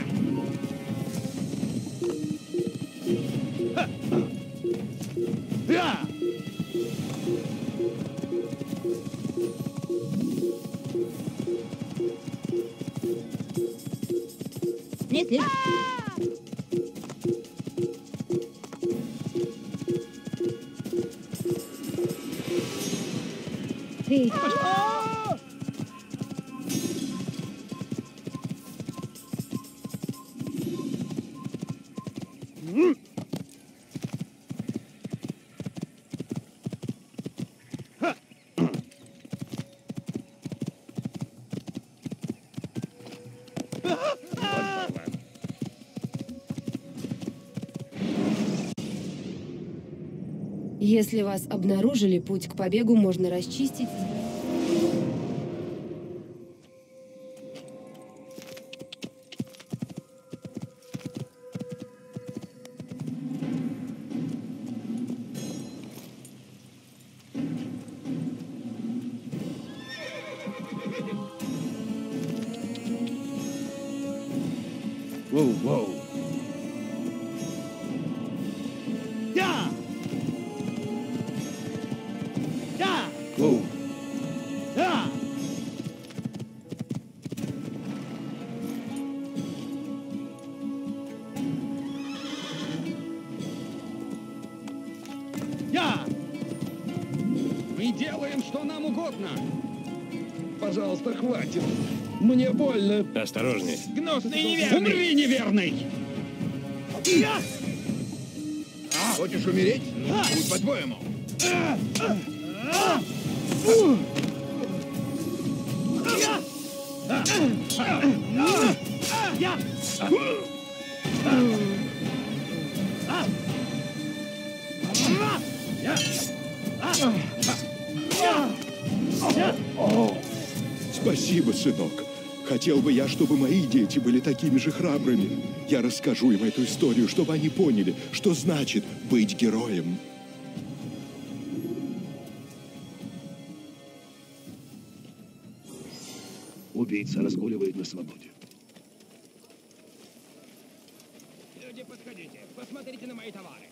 Если вас обнаружили, путь к побегу можно расчистить. Воу, воу. Больно. Осторожней. Гнусный неверный! Умри, неверный! Я! Хочешь умереть? Ну, будь по-твоему. Спасибо, сынок. Хотел бы я, чтобы мои дети были такими же храбрыми. Я расскажу им эту историю, чтобы они поняли, что значит быть героем. Убийца разгуливает на свободе. Люди, подходите, посмотрите на мои товары.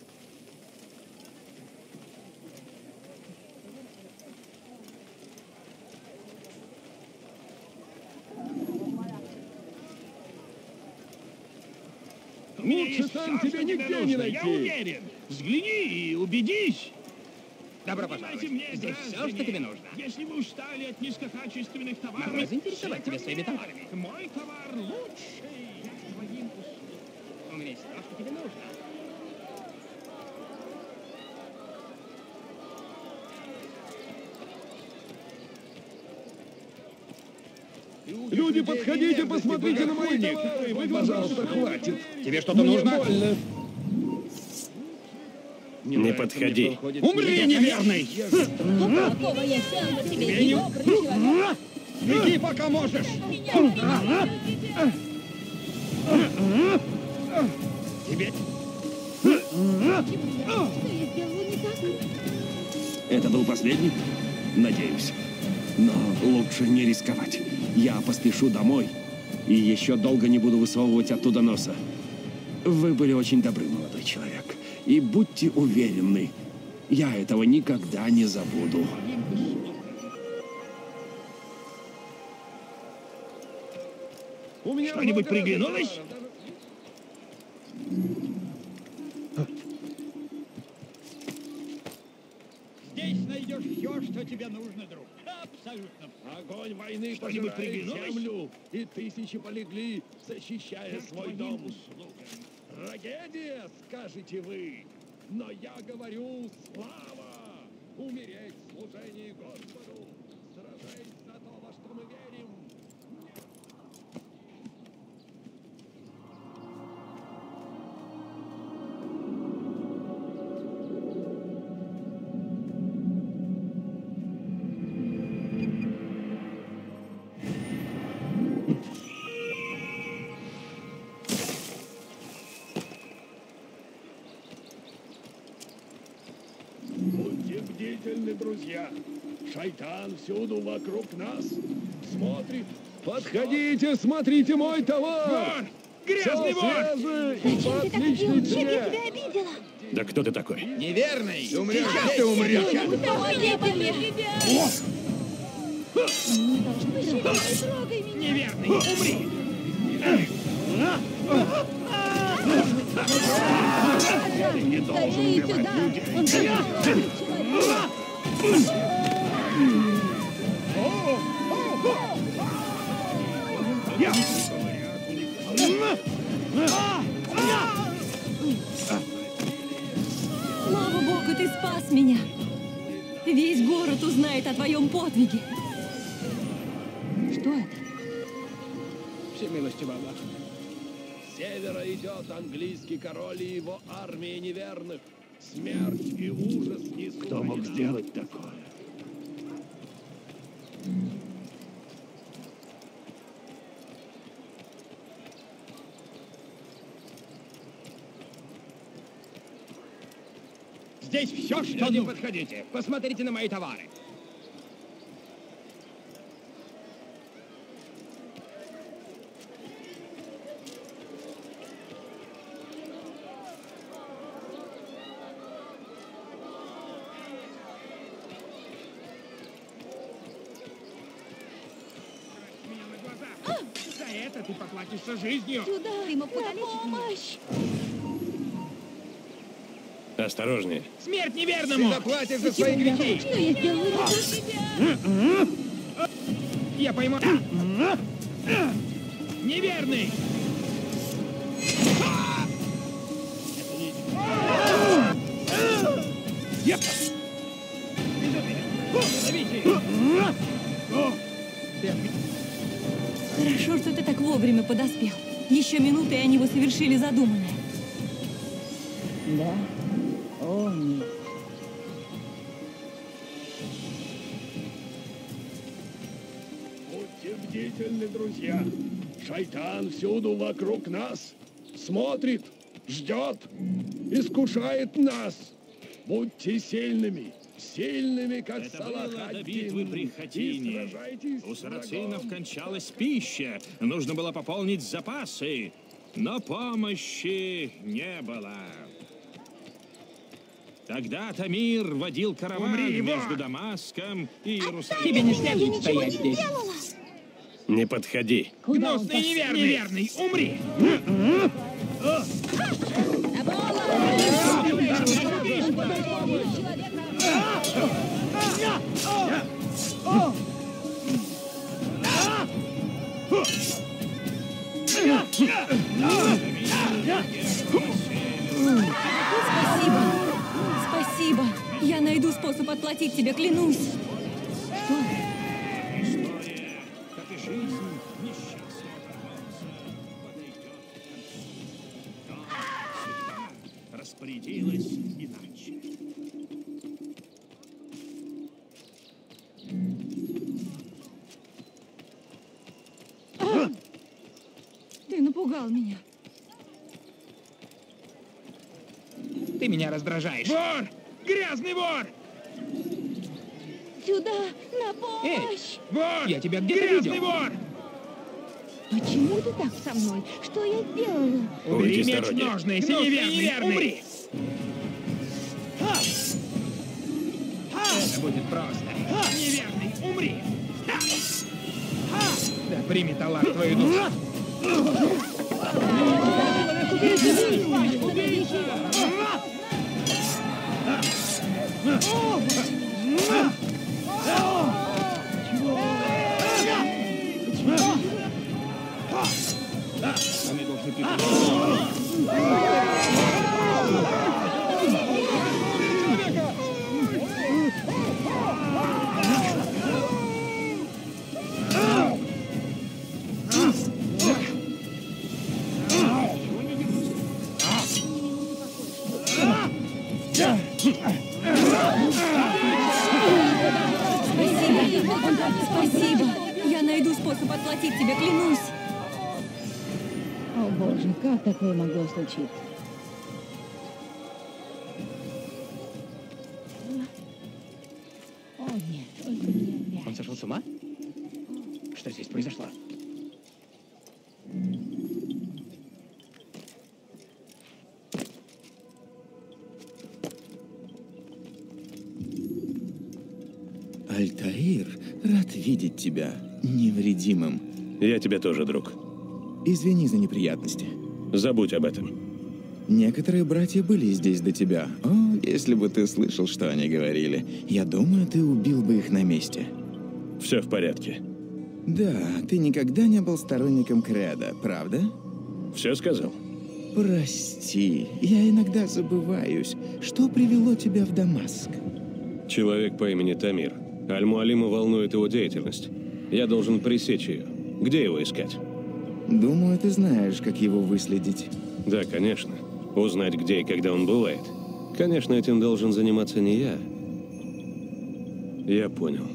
У меня Лучше есть там что тебе нигде не нужно, Я найти. уверен. Взгляни и убедись. Добро пожаловать. Мне Здесь всё, что тебе нужно. Если вы устали от низкокачественных товаров... Могу заинтересовать тебя своими товарами? Мой товар лучший. Я твоим услугам. У меня есть то, что тебе нужно. Люди, подходите, посмотрите на мои товары. Вы, пожалуйста, хватит. Тебе что-то нужно? больно. Не подходи. Умри, неверный! Тебе Тебе? Беги, пока можешь! Тебе... Что я сделала не так? Это был последний? Надеюсь. Но лучше не рисковать. Я поспешу домой и еще долго не буду высовывать оттуда носа. Вы были очень добры, молодой человек. И будьте уверены, я этого никогда не забуду. Что-нибудь приглянулось? Здесь найдешь все, что тебе нужно, друг. Абсолютно. Огонь войны Что-нибудь приглянулось? землю, и тысячи полегли, защищая Я свой дом. услугам. Трагедия, скажете вы, но я говорю слава! Умереть в служении Господу, друзья. Шайтан всюду вокруг нас. Смотрит, Подходите, смотрите мой товар! Вор! Грязный Всё вор! свежее и по отличной цене! обидела? Да кто ты такой? Неверный! Ты умрешь! Сейчас ты умрешь! Неверный! Умри! Ты не должен убивать людей. Слава богу, ты спас меня. Весь город узнает о твоем подвиге. Что это? Всемилостивый Аллах. С севера идет английский король и его армия неверных. Смерть и ужас и Кто мог сделать такое? Здесь все, что Не подходите. Посмотрите на мои товары. За это ты поплатишься жизнью. Сюда, на помощь! Осторожнее. Смерть неверному! Ты заплатишь за свои грехи! Что я ради тебя? Я поймал... Неверный! Вовремя подоспел. Еще минуты, и они бы совершили задуманное. Да? О, нет. Будьте бдительны, друзья. Шайтан всюду вокруг нас. Смотрит, ждет, искушает нас. Будьте сильными, сильными, как Это было до битвы при Хатине. У сарацинов кончалась пища. Нужно было пополнить запасы. Но помощи не было. Тогда Тамир водил караван Умри, между Дамаском и Иерусалимом. Тебе не следует стоять здесь. Не подходи. Гнусный неверный! Неверный! Умри! Спасибо. Способ отплатить тебе, клянусь. Что? Распорядилась иначе. Ты напугал меня. Ты меня раздражаешь. Вор! Грязный вор! Сюда, на Эй, помощь! вор! Я тебя где-то Грязный видел. вор! Почему ты так со мной? Что я сделала? Убери меч дороги. ножный, если Гнусный неверный, неверный. умри! Это будет просто. Неверный, умри! Да прими талак твою душу. Они должны Спасибо. прекратит тебя, клянусь. О, Боже, как такое могло случиться? О, нет. Он сошел с ума? Что здесь произошло? Альтаир, рад видеть тебя невредимым. Я тебе тоже, друг. Извини за неприятности. Забудь об этом. Некоторые братья были здесь до тебя. О, если бы ты слышал, что они говорили. Я думаю, ты убил бы их на месте. Все в порядке. Да, ты никогда не был сторонником Креда, правда? Все сказал. Прости, я иногда забываюсь. Что привело тебя в Дамаск? Человек по имени Тамир. Аль-Муалима волнует его деятельность. Я должен пресечь ее. Где его искать? Думаю, ты знаешь, как его выследить. Да, конечно. Узнать, где и когда он бывает. Конечно, этим должен заниматься не я. Я понял.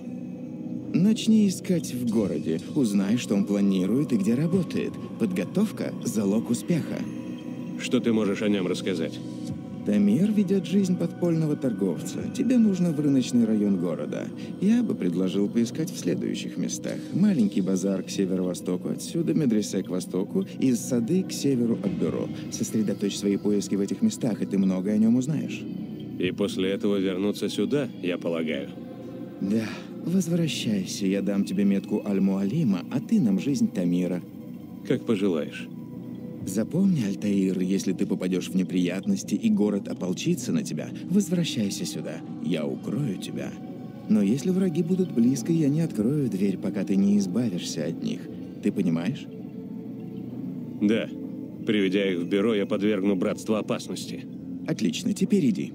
Начни искать в городе. Узнай, что он планирует и где работает. Подготовка – залог успеха. Что ты можешь о нем рассказать? Тамир ведет жизнь подпольного торговца. Тебе нужно в рыночный район города. Я бы предложил поискать в следующих местах. Маленький базар к северо-востоку отсюда, медресе к востоку и сады к северу от бюро. Сосредоточь свои поиски в этих местах, и ты много о нем узнаешь. И после этого вернуться сюда, я полагаю? Да, возвращайся, я дам тебе метку Аль-Муалима, а ты нам жизнь Тамира. Как пожелаешь. Запомни, Альтаир, если ты попадешь в неприятности и город ополчится на тебя, возвращайся сюда. Я укрою тебя. Но если враги будут близко, я не открою дверь, пока ты не избавишься от них. Ты понимаешь? Да. Приведя их в бюро, я подвергну братству опасности. Отлично, теперь иди.